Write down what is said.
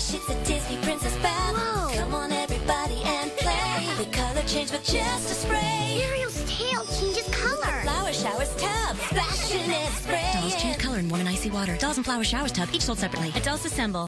splash, it's a Disney princess bath. Whoa. Come on, everybody, and play. The color change with just a spray. Ariel's tail changes color. Flower showers tub, splashing and spray. Dolls change color in warm and icy water. Dolls and flower showers tub, each sold separately. Adults Assemble.